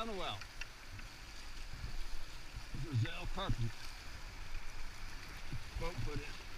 down a well. Carpet. Boat put in.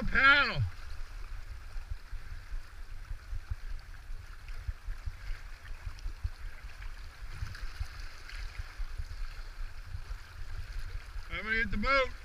On paddle. I'm gonna get the boat.